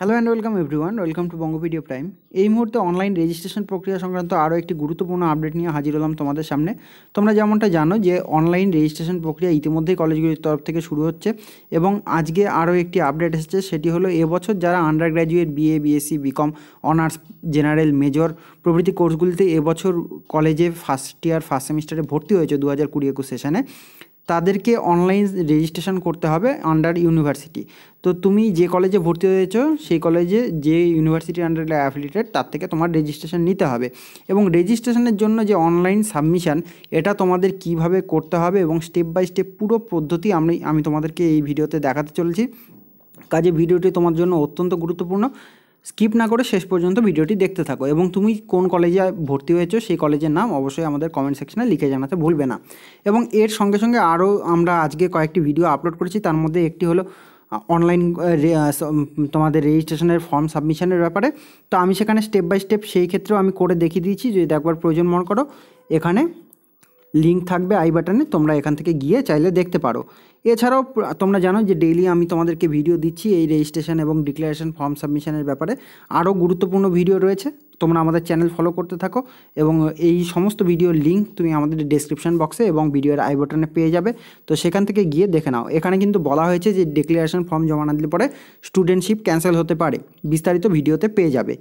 Hello and welcome everyone welcome to বঙ্গভিডিও prime এই মুহূর্তে online registration প্রক্রিয়া সংক্রান্ত আরও একটি গুরুত্বপূর্ণ আপডেট নিয়ে হাজির হলাম তোমাদের সামনে। তোমরা যেমনটা জানো যে অনলাইন রেজিস্ট্রেশন প্রক্রিয়া ইতিমধ্যেই কলেজগুলির তরফ থেকে শুরু হচ্ছে এবং আজকে আরও একটি আপডেট এসেছে, সেটি হলো এবছর যারা undergraduate B A B Sc B Com honours general major প্রভৃতি কোর্সগুলিতে এবছর কলেজে ফার্স্ট ইয়ার ফার্স্ট সেমিস্টারে ভর্তি হয়েছে দু হাজার কুড়ি একুশ সেশনে তাদেরকে অনলাইন রেজিস্ট্রেশন করতে হবে আন্ডার ইউনিভার্সিটি তো তুমি যে কলেজে ভর্তি হয়েছো, সেই কলেজে যে ইউনিভার্সিটির আন্ডারে অ্যাফিলিয়েটেড তার থেকে তোমার রেজিস্ট্রেশন নিতে হবে। এবং রেজিস্ট্রেশনের জন্য যে অনলাইন সাবমিশান এটা তোমাদের কীভাবে করতে হবে এবং স্টেপ বাই স্টেপ পুরো পদ্ধতি আমি আমি তোমাদেরকে এই ভিডিওতে দেখাতে চলেছি। কাজে ভিডিওটি তোমার জন্য অত্যন্ত গুরুত্বপূর্ণ। স্কিপ না করে শেষ পর্যন্ত ভিডিওটি দেখতে থাকো। এবং তুমি কোন কলেজে ভর্তি হয়েছো, সেই কলেজের নাম অবশ্যই আমাদের কমেন্ট সেকশনে লিখে জানাতে ভুলবে না। এবং এর সঙ্গে সঙ্গে আরও আমরা আজকে কয়েকটি ভিডিও আপলোড করেছি। তার মধ্যে একটি হলো অনলাইন তোমাদের রেজিস্ট্রেশনের ফর্ম সাবমিশনের ব্যাপারে। তো আমি সেখানে স্টেপ বাই স্টেপ সেই ক্ষেত্রেও আমি করে দেখিয়ে দিয়েছি। যদি একবার প্রয়োজন মনে করো, এখানে লিঙ্ক থাকবে আই বাটনে তোমরা এখান থেকে গিয়ে চাইলে দেখতে পারো। এছাড়াও তোমরা জানো যে ডেইলি আমি তোমাদেরকে ভিডিও দিচ্ছি এই রেজিস্ট্রেশন এবং ডিক্লারেশন ফর্ম সাবমিশনের ব্যাপারে। আরও গুরুত্বপূর্ণ ভিডিও রয়েছে, তোমরা আমাদের চ্যানেল ফলো করতে থাকো এবং এই সমস্ত ভিডিওর লিঙ্ক তুমি আমাদের ডেসক্রিপশন বক্সে এবং ভিডিওর আই বাটনে পেয়ে যাবে। তো সেখান থেকে গিয়ে দেখে নাও। এখানে কিন্তু বলা হয়েছে যে ডিক্লারেশন ফর্ম জমা না দিলে পরে স্টুডেন্টশিপ ক্যান্সেল হতে পারে, বিস্তারিত ভিডিওতে পেয়ে যাবে।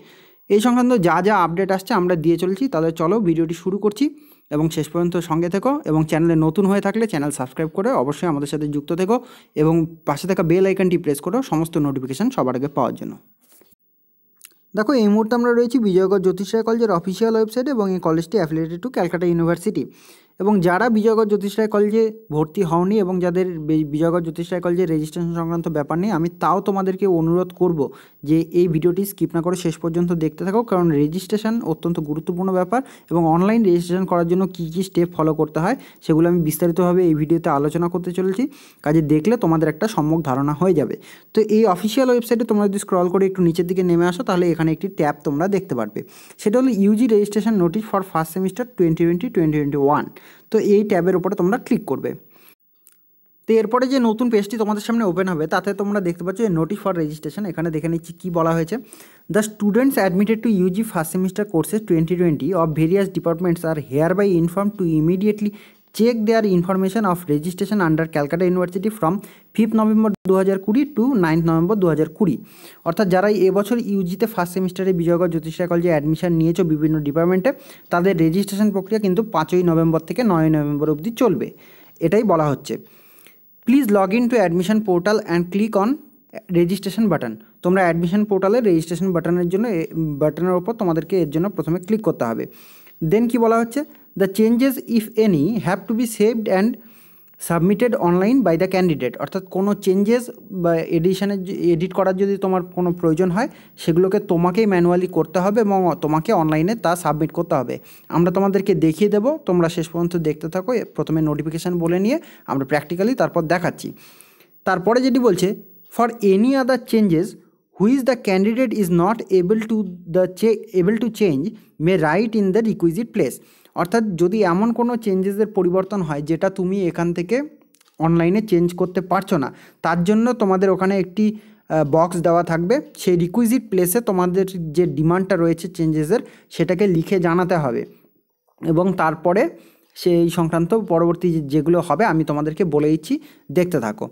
এই সংক্রান্ত যা যা আপডেট আসছে আমরা দিয়ে চলছি, তাহলে চলো ভিডিওটি শুরু করছি। এবং শেষ পর্যন্ত সঙ্গে থেকো এবং চ্যানেলে নতুন হয়ে থাকলে চ্যানেল সাবস্ক্রাইব করে অবশ্যই আমাদের সাথে যুক্ত থেকো এবং পাশে থাকা বেল আইকনটি প্রেস করো সমস্ত নোটিফিকেশান সবার আগে পাওয়ার জন্য। দেখো, এই মুহূর্তে আমরা রয়েছি বিজয়গড় জ্যোতিষরায় কলেজের অফিসিয়াল ওয়েবসাইট এবং এই কলেজটি অ্যাফিলেটেড টু ক্যালকাটা ইউনিভার্সিটি। এবং যারা বিজয়গড় জ্যোতিষরায় কলেজে ভর্তি হওনি এবং যাদের বিজয়গড় জ্যোতিষরায় কলেজে রেজিস্ট্রেশন সংক্রান্ত ব্যাপার নেই, আমি তাও তোমাদেরকে অনুরোধ করব যে এই ভিডিওটি স্কিপ না করে শেষ পর্যন্ত দেখতে থাকো, কারণ রেজিস্ট্রেশন অত্যন্ত গুরুত্বপূর্ণ ব্যাপার এবং অনলাইন রেজিস্ট্রেশন করার জন্য কী কী স্টেপ ফলো করতে হয় সেগুলো আমি বিস্তারিতভাবে এই ভিডিওতে আলোচনা করতে চলেছি। কাজে দেখলে তোমাদের একটা সম্যক ধারণা হয়ে যাবে। তো এই অফিসিয়াল ওয়েবসাইটে তোমরা যদি স্ক্রল করে একটু নিচের দিকে নেমে আসো, তাহলে এখানে একটি ট্যাব তোমরা দেখতে পারবে। সেটা হলো UG registration notice for first semester twenty twenty twenty twenty one তো এই ট্যাবের উপরে তোমরা ক্লিক করবে। তো এরপরে যে নতুন পেজটি তোমাদের সামনে ওপেন হবে, তাতে তোমরা দেখতে পাচ্ছ যে নোটিশ ফর রেজিস্ট্রেশন এখানে দেখে নিচ্ছি কী বলা হয়েছে। The students admitted to UG first semester courses twenty twenty of various departments are hereby inform to immediately check their information of registration under Calcutta University from fifth November দু হাজার কুড়ি two ninth November দু হাজার কুড়ি। অর্থাৎ যারা এবছর ইউজিতে first সেমিস্টারে বিজয়গড় জ্যোতিষা কলেজে অ্যাডমিশন নিয়েছো বিভিন্ন ডিপার্টমেন্টে তাদের রেজিস্ট্রেশন প্রক্রিয়া কিন্তু পাঁচই নভেম্বর থেকে নয় নভেম্বর অবধি চলবে। এটাই বলা হচ্ছে। Please log in to admission portal and click on registration button তোমরা অ্যাডমিশন পোর্টালে রেজিস্ট্রেশন বাটনের জন্য বাটনের ওপর তোমাদেরকে এর জন্য প্রথমে ক্লিক করতে হবে। দেন কি বলা হচ্ছে? The changes if any have to be saved and submitted online by the candidate অর্থাৎ কোনো চেঞ্জেস বা এডিশনের এডিট করার যদি তোমার কোনো প্রয়োজন হয়, সেগুলোকে তোমাকেই ম্যানুয়ালি করতে হবে এবং তোমাকে অনলাইনে তা সাবমিট করতে হবে। আমরা তোমাদেরকে দেখিয়ে দেবো, তোমরা শেষ পর্যন্ত দেখতে থাকো প্রথমে নোটিফিকেশান বলে নিয়ে আমরা প্র্যাকটিক্যালি তারপর দেখাচ্ছি। তারপরে যেটি বলছে for any other changes which the candidate is not able to the চে able to change may write in the requisite place অর্থাৎ যদি এমন কোনো চেঞ্জেসের পরিবর্তন হয় যেটা তুমি এখান থেকে অনলাইনে চেঞ্জ করতে পারছ না, তার জন্য তোমাদের ওখানে একটি বক্স দেওয়া থাকবে। সেই রিকুইজিট প্লেসে তোমাদের যে ডিমান্ডটা রয়েছে চেঞ্জেসের সেটাকে লিখে জানাতে হবে। এবং তারপরে সেই সংক্রান্ত পরবর্তী যেগুলো হবে, আমি তোমাদেরকে বলে দিচ্ছি। দেখতে থাকো।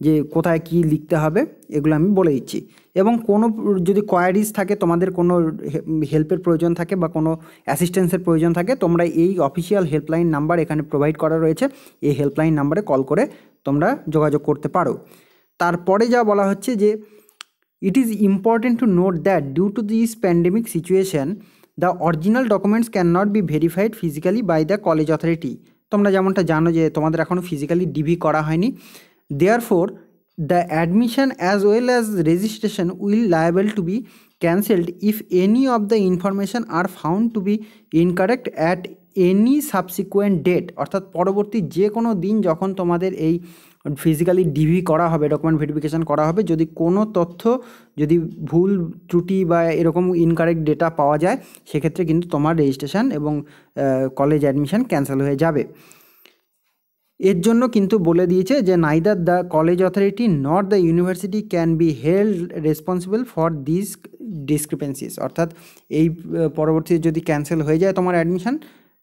যে কোথায় কি লিখতে হবে, এগুলো আমি বলে দিচ্ছি। এবং কোনো যদি কোয়ারিজ থাকে, তোমাদের কোনো হেল্পের প্রয়োজন থাকে বা কোনো অ্যাসিস্ট্যান্সের প্রয়োজন থাকে, তোমরা এই অফিসিয়াল হেল্পলাইন নাম্বার এখানে প্রোভাইড করা রয়েছে। এই হেল্পলাইন নাম্বারে কল করে তোমরা যোগাযোগ করতে পারো। তারপরে যা বলা হচ্ছে যে it is important to note that due to this pandemic situation the original documents can not be verified physically by the college authority তোমরা যেমনটা জানো যে, তোমাদের এখনও ফিজিক্যালি ডিভি করা হয়নি। Therefore, the admission as well as registration will liable to be cancelled if any of the information are found to be incorrect at any subsequent date অর্থাৎ পরবর্তী যে কোনো দিন যখন তোমাদের এই ফিজিক্যালি ডিভি করা হবে ডকুমেন্ট ভেরিফিকেশান করা হবে যদি কোনো তথ্য যদি ভুল ত্রুটি বা এরকম ইনকারেক্ট ডেটা পাওয়া যায় সেক্ষেত্রে কিন্তু তোমার রেজিস্ট্রেশন এবং কলেজ অ্যাডমিশন ক্যান্সেল হয়ে যাবে। এর জন্য কিন্তু বলে দিয়েছে যে neither the college authority not the university can be held responsible for this discrepancies অর্থাৎ এই পরবর্তীতে যদি ক্যান্সেল হয়ে যায় তোমার অ্যাডমিশন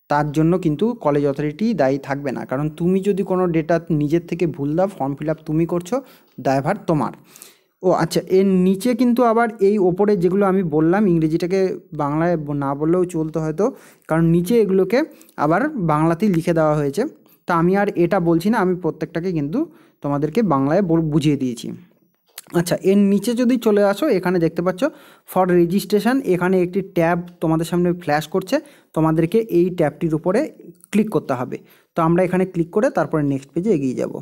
তার জন্য কিন্তু কলেজ অথরিটি দায়ী থাকবে না। কারণ তুমি যদি কোনো ডেটা নিজের থেকে ভুল দাও ফর্ম ফিল আপ তুমি করছ, দায়ভার তোমার। ও আচ্ছা এর নিচে কিন্তু আবার এই ওপরে যেগুলো আমি বললাম, ইংরেজিটাকে বাংলায় না বললেও চলতো হয়তো, কারণ নিচে এগুলোকে আবার বাংলাতেই লিখে দেওয়া হয়েছে। তা আমি আর এটা বলছি না, আমি প্রত্যেকটাকে কিন্তু তোমাদেরকে বাংলায় বুঝিয়ে দিয়েছি। আচ্ছা এর নিচে যদি চলে আসো, এখানে দেখতে পাচ্ছ ফর রেজিস্ট্রেশন এখানে একটি ট্যাব তোমাদের সামনে ফ্ল্যাশ করছে, তোমাদেরকে এই ট্যাবটির উপরে ক্লিক করতে হবে। তো আমরা এখানে ক্লিক করে তারপরে নেক্সট পেজে এগিয়ে যাব।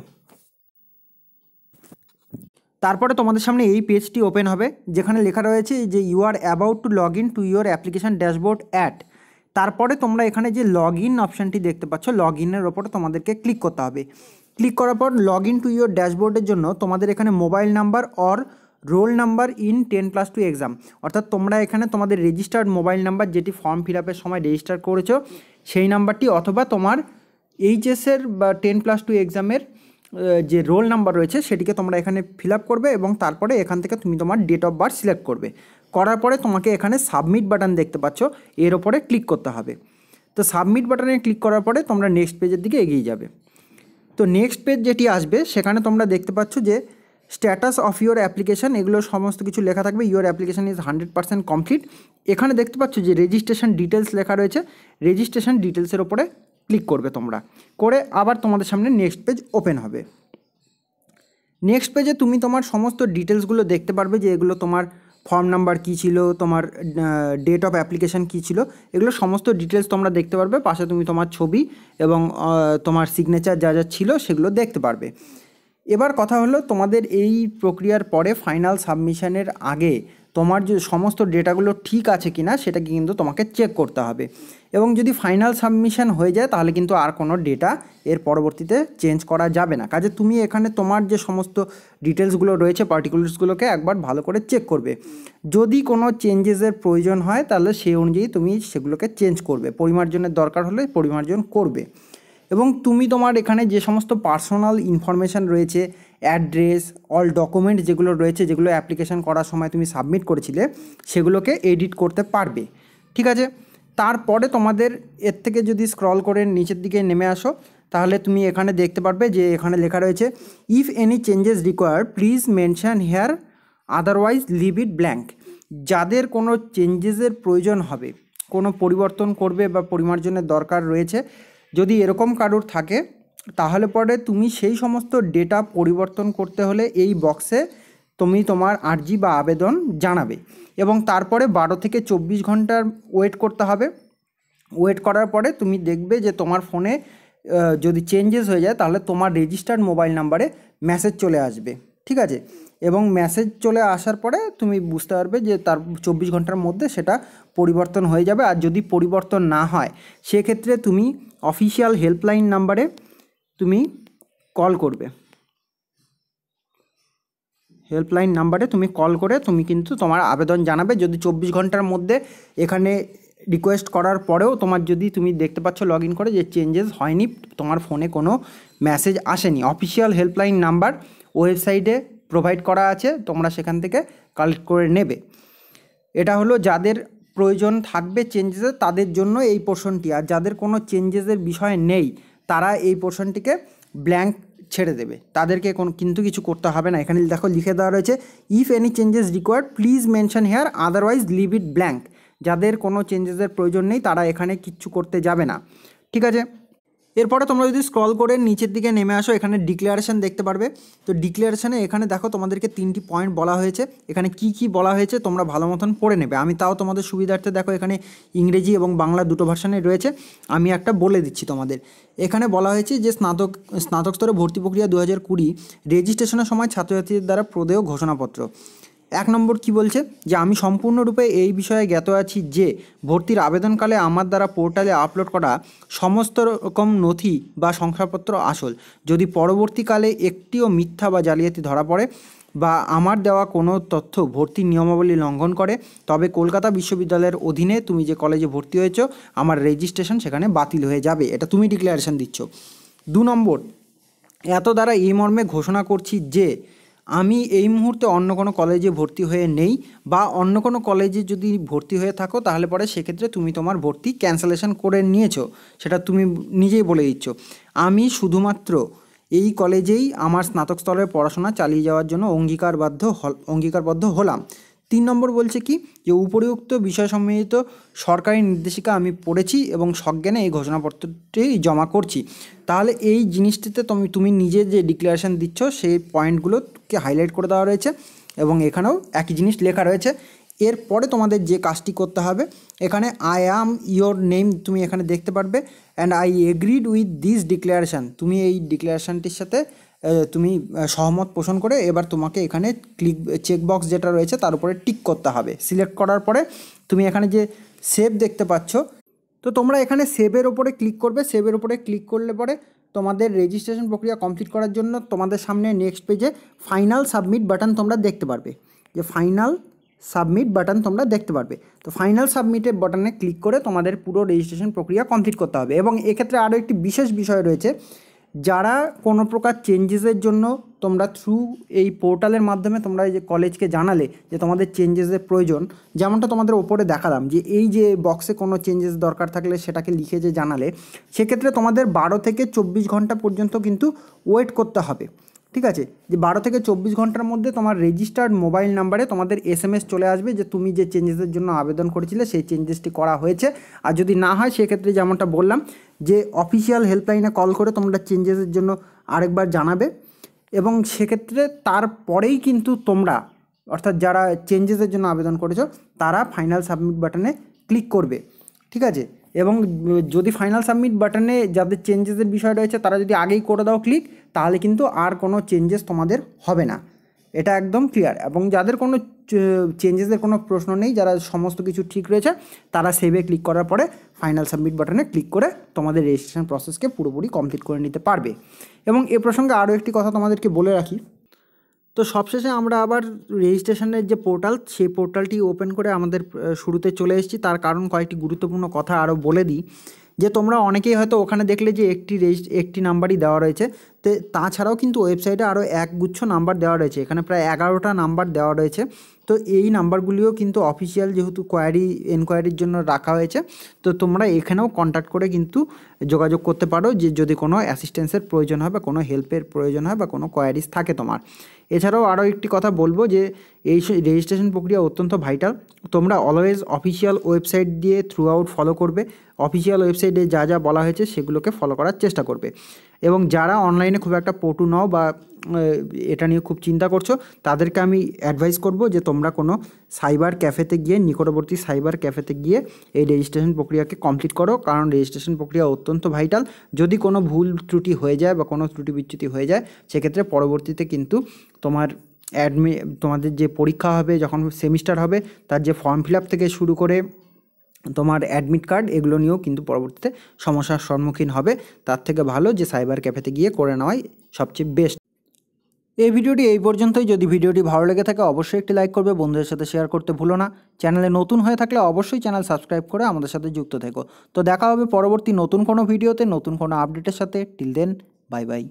তারপরে তোমাদের সামনে এই পেজটি ওপেন হবে, যেখানে লেখা রয়েছে যে you are about to log in to your application dashboard at তারপরে তোমরা এখানে যে লগ ইন অপশানটি দেখতে পাচ্ছ লগ ইনের ওপরে তোমাদেরকে ক্লিক করতে হবে। ক্লিক করার পর লগ ইন টু ইউর ড্যাশবোর্ডের জন্য তোমাদের এখানে mobile number or roll number in ten plus two exam অর্থাৎ তোমরা এখানে তোমাদের রেজিস্টার্ড মোবাইল নাম্বার যেটি ফর্ম ফিল আপের সময় রেজিস্টার করেছ, সেই নাম্বারটি অথবা তোমার এইচএসের বা টেন প্লাস টু এক্সামের যে রোল নাম্বার রয়েছে, সেটিকে তোমরা এখানে ফিল করবে এবং তারপরে এখান থেকে তুমি তোমার ডেট অফ বার্থ সিলেক্ট করবে। করার পরে তোমাকে এখানে সাবমিট বাটন দেখতে পাচ্ছ, এর ওপরে ক্লিক করতে হবে। তো সাবমিট বাটনে ক্লিক করার পরে তোমরা নেক্সট পেজের দিকে এগিয়ে যাবে। তো নেক্সট পেজ যেটি আসবে, সেখানে তোমরা দেখতে পাচ্ছ যে স্ট্যাটাস অফ ইউর অ্যাপ্লিকেশান এগুলো সমস্ত কিছু লেখা থাকবে your application is hundred percent complete এখানে দেখতে পাচ্ছ যে রেজিস্ট্রেশন ডিটেলস লেখা রয়েছে রেজিস্ট্রেশন ডিটেলসের ওপরে ক্লিক করবে তোমরা। করে আবার তোমাদের সামনে নেক্সট পেজ ওপেন হবে। নেক্সট পেজে তুমি তোমার সমস্ত ডিটেলসগুলো দেখতে পারবে যে এগুলো তোমার ফর্ম নাম্বার কী ছিল, তোমার ডেট অফ অ্যাপ্লিকেশান কী ছিল, এগুলো সমস্ত ডিটেলস তোমরা দেখতে পারবে। পাশে তুমি তোমার ছবি এবং তোমার সিগনেচার যা যা ছিল সেগুলো দেখতে পারবে। এবার কথা হলো তোমাদের এই প্রক্রিয়ার পরে ফাইনাল সাবমিশানের আগে তোমার যে সমস্ত ডেটাগুলো ঠিক আছে কি না সেটাকে কিন্তু তোমাকে চেক করতে হবে। এবং যদি ফাইনাল সাবমিশন হয়ে যায়, তাহলে কিন্তু আর কোনো ডেটা এর পরবর্তীতে চেঞ্জ করা যাবে না। কাজে তুমি এখানে তোমার যে সমস্ত ডিটেলসগুলো রয়েছে পার্টিকুলার্সগুলোকে একবার ভালো করে চেক করবে। যদি কোনো চেঞ্জেসের প্রয়োজন হয়, তাহলে সেই অনুযায়ী তুমি সেগুলোকে চেঞ্জ করবে। পরিমার্জনের দরকার হলে পরিমার্জন করবে। এবং তুমি তোমার এখানে যে সমস্ত পার্সোনাল ইনফরমেশান রয়েছে অ্যাড্রেস অল ডকুমেন্ট যেগুলো রয়েছে, যেগুলো অ্যাপ্লিকেশান করার সময় তুমি সাবমিট করেছিলে, সেগুলোকে এডিট করতে পারবে। ঠিক আছে? তারপরে তোমাদের এর থেকে যদি স্ক্রল করে নিচের দিকে নেমে আসো, তাহলে তুমি এখানে দেখতে পারবে যে এখানে লেখা রয়েছে if any changes require please mention here otherwise leave it blank যাদের কোনো চেঞ্জেসের প্রয়োজন হবে, কোনো পরিবর্তন করবে বা পরিমার্জনের দরকার রয়েছে, যদি এরকম কারোর থাকে তাহলে পরে তুমি সেই সমস্ত ডেটা পরিবর্তন করতে হলে এই বক্সে তুমি তোমার আর্জি বা আবেদন জানাবে। এবং তারপরে বারো থেকে চব্বিশ ঘণ্টার ওয়েট করতে হবে। ওয়েট করার পরে তুমি দেখবে যে তোমার ফোনে যদি চেঞ্জেস হয়ে যায় তাহলে তোমার রেজিস্টার্ড মোবাইল নাম্বারে মেসেজ চলে আসবে। ঠিক আছে? এবং মেসেজ চলে আসার পরে তুমি বুঝতে পারবে যে তার চব্বিশ ঘণ্টার মধ্যে সেটা পরিবর্তন হয়ে যাবে। আর যদি পরিবর্তন না হয়, সেক্ষেত্রে তুমি অফিসিয়াল হেল্পলাইন নাম্বারে তুমি কল করবে। হেল্পলাইন নাম্বারে তুমি কল করে তুমি কিন্তু তোমার আবেদন জানাবে। যদি চব্বিশ ঘণ্টার মধ্যে এখানে রিকোয়েস্ট করার পরেও তোমার যদি তুমি দেখতে পাচ্ছ লগ ইন করে যে চেঞ্জেস হয়নি, তোমার ফোনে কোনো মেসেজ আসেনি। অফিসিয়াল হেল্পলাইন নাম্বার ওয়েবসাইটে প্রোভাইড করা আছে, তোমরা সেখান থেকে কালেক্ট করে নেবে। এটা হলো যাদের প্রয়োজন থাকবে চেঞ্জেসের তাদের জন্য এই পোর্শনটি আর যাদের কোনো চেঞ্জেসের বিষয় নেই তারা এই পোর্শনটিকে ব্ল্যাঙ্ক ছেড়ে দেবে। তাদেরকে কোনো, কিন্তু কিছু করতে হবে না। এখানে দেখো লিখে দেওয়া রয়েছে if any changes required please mention here otherwise leave it blank যাদের কোনো চেঞ্জেসের প্রয়োজন নেই, তারা এখানে কিচ্ছু করতে যাবে না। ঠিক আছে? এরপরে তোমরা যদি স্ক্রল করে নিচের দিকে নেমে আসো, এখানে ডিক্লারেশন দেখতে পারবে। তো ডিক্লারেশানে এখানে দেখো তোমাদেরকে তিনটি পয়েন্ট বলা হয়েছে। এখানে কি কি বলা হয়েছে তোমরা ভালো মতন পড়ে নেবে। আমি তাও তোমাদের সুবিধার্থে দেখো এখানে ইংরেজি এবং বাংলা দুটো ভার্সানে রয়েছে। আমি একটা বলে দিচ্ছি তোমাদের। এখানে বলা হয়েছে যে স্নাতক স্নাতক স্তরে ভর্তি প্রক্রিয়া দু হাজার কুড়ি রেজিস্ট্রেশনের সময় ছাত্রছাত্রীদের দ্বারা প্রদেয় ঘোষণাপত্র। এক নম্বর কি বলছে? যে আমি সম্পূর্ণরূপে এই বিষয়ে জ্ঞাত আছি যে ভর্তির আবেদনকালে আমার দ্বারা পোর্টালে আপলোড করা সমস্ত রকম নথি বা শংসাপত্র আসল। যদি পরবর্তীকালে একটিও মিথ্যা বা জালিয়াতি ধরা পড়ে বা আমার দেওয়া কোনো তথ্য ভর্তির নিয়মাবলী লঙ্ঘন করে, তবে কলকাতা বিশ্ববিদ্যালয়ের অধীনে তুমি যে কলেজে ভর্তি হয়েছো, আমার রেজিস্ট্রেশন সেখানে বাতিল হয়ে যাবে। এটা তুমি ডিক্লারেশন দিচ্ছ। দু নম্বর, এত দ্বারা এই মর্মে ঘোষণা করছি যে আমি এই মুহূর্তে অন্য কোনো কলেজে ভর্তি হয়ে নেই বা অন্য কোনো কলেজে যদি ভর্তি হয়ে থাকো, তাহলে পরে সেক্ষেত্রে তুমি তোমার ভর্তি ক্যান্সেলেশন করে নিয়েছো। সেটা তুমি নিজেই বলে দিচ্ছ। আমি শুধুমাত্র এই কলেজেই আমার স্নাতক স্তরের পড়াশোনা চালিয়ে যাওয়ার জন্য অঙ্গীকারবদ্ধ অঙ্গীকারবদ্ধ হলাম। তিন নম্বর বলছে কি যে উপরিউক্ত বিষয় সম্মিলিত সরকারি নির্দেশিকা আমি পড়েছি এবং সজ্ঞানে এই ঘোষণাপত্রটি জমা করছি। তাহলে এই জিনিসটিতে তুমি তুমি নিজে যে ডিক্লারেশন দিচ্ছ, সেই পয়েন্টগুলোকে হাইলাইট করে দেওয়া রয়েছে এবং এখানেও একই জিনিস লেখা রয়েছে। এরপরে তোমাদের যে কাজটি করতে হবে, এখানে আই অ্যাম ইয়োর নেম তুমি এখানে দেখতে পারবে and I agreed with this declaration তুমি এই ডিক্লারেশানটির সাথে তুমি সহমত পোষণ করে এবার তোমাকে এখানে ক্লিক চেকবক্স যেটা রয়েছে তার উপরে টিক করতে হবে। সিলেক্ট করার পরে তুমি এখানে যে সেভ দেখতে পাচ্ছ, তো তোমরা এখানে সেভের ওপরে ক্লিক করবে। সেভের ওপরে ক্লিক করলে পরে তোমাদের রেজিস্ট্রেশন প্রক্রিয়া কমপ্লিট করার জন্য তোমাদের সামনে নেক্সট পেজে ফাইনাল সাবমিট বাটন তোমরা দেখতে পারবে। যে ফাইনাল সাবমিট বাটন তোমরা দেখতে পারবে। তো ফাইনাল সাবমিটের বাটনে ক্লিক করে তোমাদের পুরো রেজিস্ট্রেশন প্রক্রিয়া কমপ্লিট করতে হবে। এবং এক্ষেত্রে আরও একটি বিশেষ বিষয় রয়েছে যারা কোনো প্রকার চেঞ্জেসের জন্য তোমরা থ্রু এই পোর্টালের মাধ্যমে তোমরা এই যে কলেজকে জানালে যে তোমাদের চেঞ্জেসের প্রয়োজন, যেমনটা তোমাদের ওপরে দেখালাম যে এই যে বক্সে কোনো চেঞ্জেস দরকার থাকলে সেটাকে লিখে যে জানালে, সেক্ষেত্রে তোমাদের বারো থেকে চব্বিশ ঘণ্টা পর্যন্ত কিন্তু ওয়েট করতে হবে। ঠিক আছে? যে বারো থেকে চব্বিশ ঘণ্টার মধ্যে তোমার রেজিস্টার্ড মোবাইল নাম্বারে তোমাদের এস এম এস চলে আসবে যে তুমি যে চেঞ্জেসের জন্য আবেদন করেছিলে, সেই চেঞ্জেসটি করা হয়েছে। আর যদি না হয়, সেক্ষেত্রে যেমনটা বললাম যে অফিসিয়াল হেল্পলাইনে কল করে তোমরা চেঞ্জেসের জন্য আরেকবার জানাবে এবং সেক্ষেত্রে তারপরেই কিন্তু তোমরা, অর্থাৎ যারা চেঞ্জেসের জন্য আবেদন করেছ, তারা ফাইনাল সাবমিট বাটনে ক্লিক করবে। ঠিক আছে? এবং যদি ফাইনাল সাবমিট বাটনে যাদের চেঞ্জেসের বিষয় রয়েছে, তারা যদি আগেই করে দাও ক্লিক তাহলে কিন্তু আর কোনো চেঞ্জেস তোমাদের হবে না। এটা একদম ক্লিয়ার এবং যাদের কোনো চেঞ্জেসের কোনো প্রশ্ন নেই, যারা সমস্ত কিছু ঠিক রয়েছে, তারা সেভে ক্লিক করার পরে ফাইনাল সাবমিট বাটনে ক্লিক করে তোমাদের রেজিস্ট্রেশন প্রসেসকে পুরোপুরি কমপ্লিট করে নিতে পারবে। এবং এ প্রসঙ্গে আরও একটি কথা তোমাদেরকে বলে রাখি। তো সবশেষে আমরা আবার রেজিস্ট্রেশনের যে পোর্টাল সেই পোর্টালটি ওপেন করে আমাদের শুরুতে চলে এসেছি। তার কারণ কয়েকটি গুরুত্বপূর্ণ কথা আরও বলে দিই। যে তোমরা অনেকেই হয়তো ওখানে দেখলে যে একটি রেজিস্ট একটি নাম্বারই দেওয়া রয়েছে। তো তাছাড়াও কিন্তু ওয়েবসাইটে আরও এক গুচ্ছ নাম্বার দেওয়া রয়েছে। এখানে প্রায় এগারোটা নাম্বার দেওয়া রয়েছে। তো এই নাম্বারগুলিও কিন্তু অফিসিয়াল যেহেতু কোয়ারি, এনকোয়ারির জন্য রাখা হয়েছে। তো তোমরা এখানেও কন্ট্যাক্ট করে কিন্তু যোগাযোগ করতে পারো যে যদি কোনো অ্যাসিস্ট্যান্সের প্রয়োজন হয় বা কোনো হেল্পের প্রয়োজন হয় বা কোনো কোয়ারিজ থাকে তোমার। এছাড়াও আরও একটি কথা বলব যে এই রেজিস্ট্রেশন প্রক্রিয়া অত্যন্ত ভাইটাল তোমরা অলওয়েজ অফিসিয়াল ওয়েবসাইট দিয়ে থ্রু আউট ফলো করবে অফিসিয়াল ওয়েবসাইটে যা যা বলা হয়েছে সেগুলোকে ফলো করার চেষ্টা করবে। এবং যারা অনলাইনে খুব একটা পটু নাও বা এটা নিয়ে খুব চিন্তা করছ, তাদেরকে আমি অ্যাডভাইস করব যে তোমরা কোনো সাইবার ক্যাফেতে গিয়ে, নিকটবর্তী সাইবার ক্যাফেতে গিয়ে এই রেজিস্ট্রেশন প্রক্রিয়াকে কমপ্লিট করো। কারণ রেজিস্ট্রেশন প্রক্রিয়া অত্যন্ত ভাইটাল যদি কোনো ভুল ত্রুটি হয়ে যায় বা কোনো ত্রুটি বিচ্যুতি হয়ে যায়, সেক্ষেত্রে পরবর্তীতে কিন্তু তোমার অ্যাডমি তোমাদের যে পরীক্ষা হবে, যখন সেমিস্টার হবে, তার যে ফর্ম ফিল আপ থেকে শুরু করে তোমার অ্যাডমিট কার্ড এগুলো নিয়েও কিন্তু পরবর্তীতে সমস্যার সম্মুখীন হবে। তার থেকে ভালো যে সাইবার ক্যাফেতে গিয়ে করে নেওয়াই সবচেয়ে বেস্ট এই ভিডিওটি এই পর্যন্তই। যদি ভিডিওটি ভালো লেগে থাকে, অবশ্যই একটি লাইক করবে, বন্ধুদের সাথে শেয়ার করতে ভুলো না। চ্যানেলে নতুন হয়ে থাকলে অবশ্যই চ্যানেল সাবস্ক্রাইব করে আমাদের সাথে যুক্ত থেকো। তো দেখা হবে পরবর্তী নতুন কোনো ভিডিওতে, নতুন কোনো আপডেটের সাথে। Till then bye bye